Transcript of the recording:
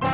Bye.